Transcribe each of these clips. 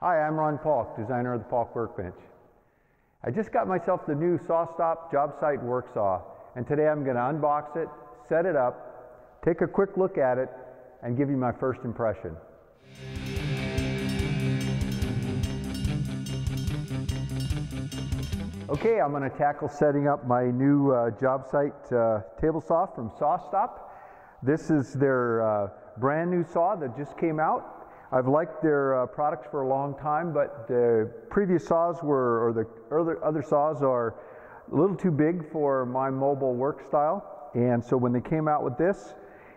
Hi, I'm Ron Paulk, designer of the Paulk Workbench. I just got myself the new SawStop Job Site Work Saw, and today I'm going to unbox it, set it up, take a quick look at it, and give you my first impression. Okay, I'm going to tackle setting up my new uh, job site uh, table saw from SawStop. This is their uh, brand new saw that just came out. I've liked their uh, products for a long time, but the previous saws were, or the other, other saws are a little too big for my mobile work style. And so when they came out with this,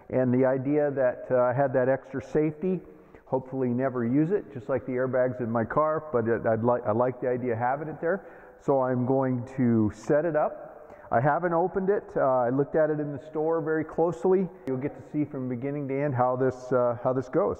and the idea that uh, I had that extra safety, hopefully never use it, just like the airbags in my car, but it, I'd like, I like the idea of having it there. So I'm going to set it up. I haven't opened it. Uh, I looked at it in the store very closely. You'll get to see from beginning to end how this, uh, how this goes.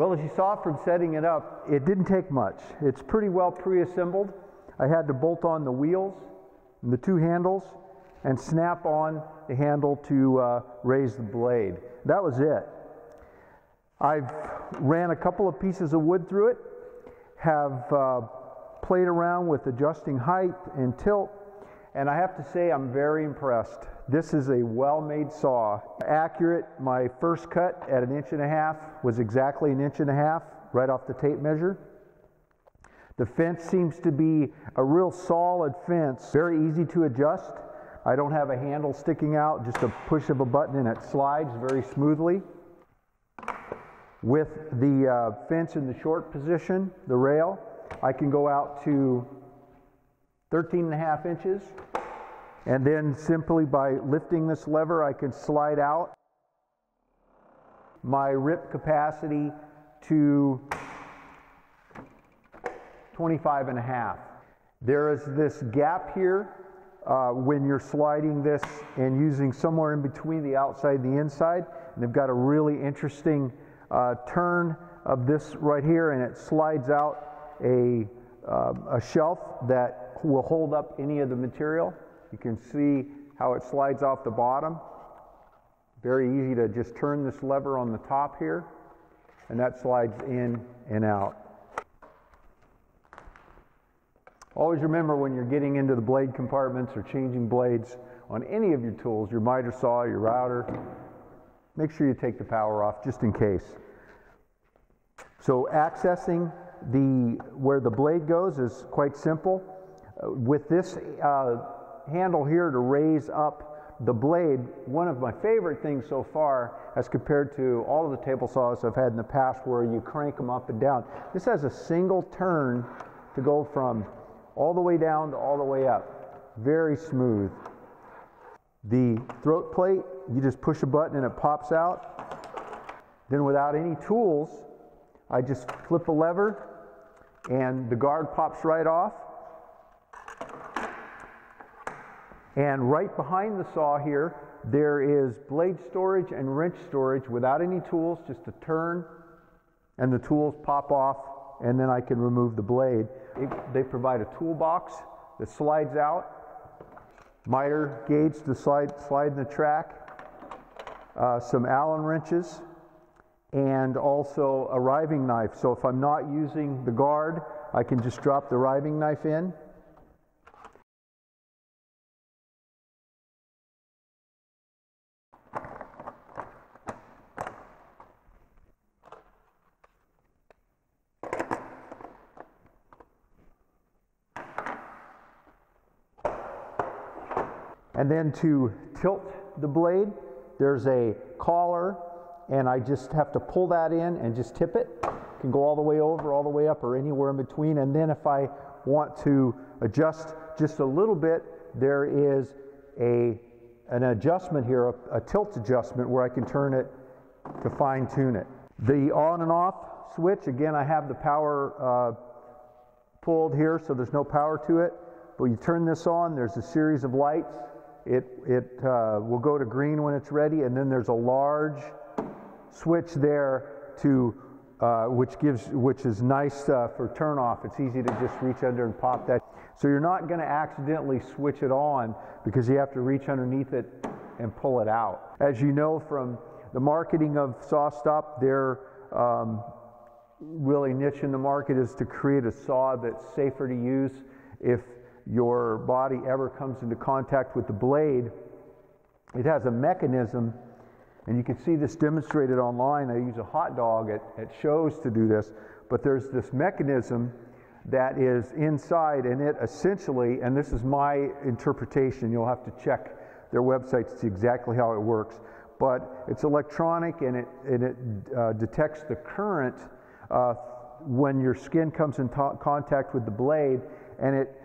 Well, as you saw from setting it up, it didn't take much. It's pretty well pre-assembled. I had to bolt on the wheels and the two handles and snap on the handle to uh, raise the blade. That was it. I've ran a couple of pieces of wood through it, have uh, played around with adjusting height and tilt, and I have to say I'm very impressed. This is a well-made saw. Accurate, my first cut at an inch and a half was exactly an inch and a half right off the tape measure. The fence seems to be a real solid fence, very easy to adjust. I don't have a handle sticking out, just a push of a button and it slides very smoothly. With the uh, fence in the short position, the rail, I can go out to 13 and a half inches and then simply by lifting this lever, I can slide out my rip capacity to 25 and a half. There is this gap here uh, when you're sliding this and using somewhere in between the outside and the inside. And they've got a really interesting uh, turn of this right here, and it slides out a, uh, a shelf that will hold up any of the material. You can see how it slides off the bottom. Very easy to just turn this lever on the top here, and that slides in and out. Always remember when you're getting into the blade compartments or changing blades on any of your tools, your miter saw, your router, make sure you take the power off just in case. So accessing the where the blade goes is quite simple. Uh, with this uh, handle here to raise up the blade, one of my favorite things so far as compared to all of the table saws I've had in the past where you crank them up and down. This has a single turn to go from all the way down to all the way up. Very smooth. The throat plate, you just push a button and it pops out. Then without any tools, I just flip a lever and the guard pops right off And right behind the saw here, there is blade storage and wrench storage without any tools, just a turn, and the tools pop off, and then I can remove the blade. It, they provide a toolbox that slides out, miter gauge to slide, slide in the track, uh, some Allen wrenches, and also a riving knife. So if I'm not using the guard, I can just drop the riving knife in. And then to tilt the blade, there's a collar, and I just have to pull that in and just tip it. Can go all the way over, all the way up, or anywhere in between. And then if I want to adjust just a little bit, there is a an adjustment here, a, a tilt adjustment where I can turn it to fine tune it. The on and off switch, again, I have the power uh, pulled here, so there's no power to it. But you turn this on, there's a series of lights it, it uh, will go to green when it's ready, and then there's a large switch there to uh, which gives which is nice uh, for turn off. It's easy to just reach under and pop that. So you're not going to accidentally switch it on because you have to reach underneath it and pull it out. As you know from the marketing of SawStop, their um, really niche in the market is to create a saw that's safer to use if your body ever comes into contact with the blade, it has a mechanism, and you can see this demonstrated online. I use a hot dog at, at shows to do this, but there's this mechanism that is inside, and it essentially, and this is my interpretation, you'll have to check their website to see exactly how it works, but it's electronic and it, and it uh, detects the current uh, when your skin comes in contact with the blade, and it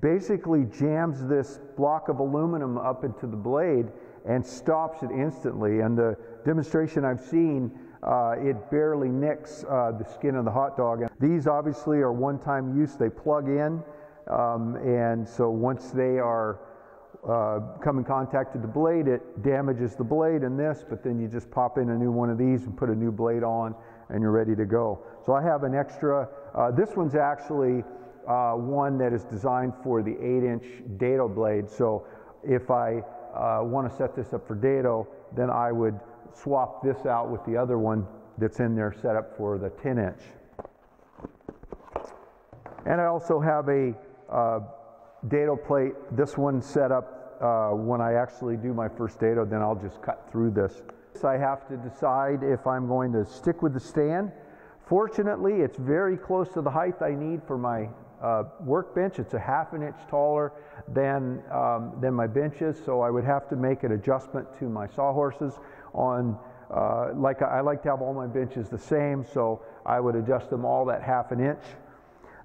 basically jams this block of aluminum up into the blade and stops it instantly. And the demonstration I've seen, uh, it barely nicks uh, the skin of the hot dog. And these obviously are one time use, they plug in. Um, and so once they are uh, come in contact with the blade, it damages the blade in this, but then you just pop in a new one of these and put a new blade on, and you're ready to go. So I have an extra. Uh, this one's actually uh, one that is designed for the 8-inch dado blade. So if I uh, want to set this up for dado, then I would swap this out with the other one that's in there set up for the 10-inch. And I also have a uh, dado plate. This one set up uh, when I actually do my first dado, then I'll just cut through this. So I have to decide if I'm going to stick with the stand. Fortunately, it's very close to the height I need for my uh, workbench. It's a half an inch taller than, um, than my benches, so I would have to make an adjustment to my sawhorses on, uh, like I like to have all my benches the same, so I would adjust them all that half an inch.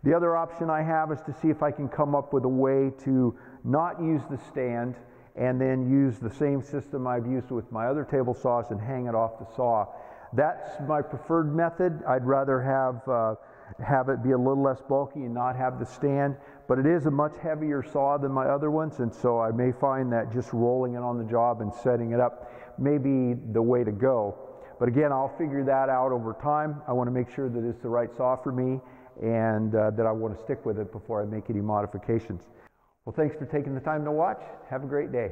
The other option I have is to see if I can come up with a way to not use the stand and then use the same system I've used with my other table saws and hang it off the saw. That's my preferred method. I'd rather have uh, have it be a little less bulky and not have the stand. But it is a much heavier saw than my other ones, and so I may find that just rolling it on the job and setting it up may be the way to go. But again, I'll figure that out over time. I want to make sure that it's the right saw for me and uh, that I want to stick with it before I make any modifications. Well, thanks for taking the time to watch. Have a great day.